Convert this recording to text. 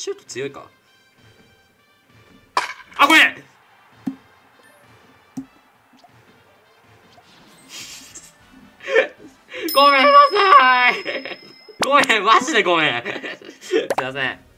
シュート強いか？あごめんごめんなさい。ごめんマジでごめん。すいません。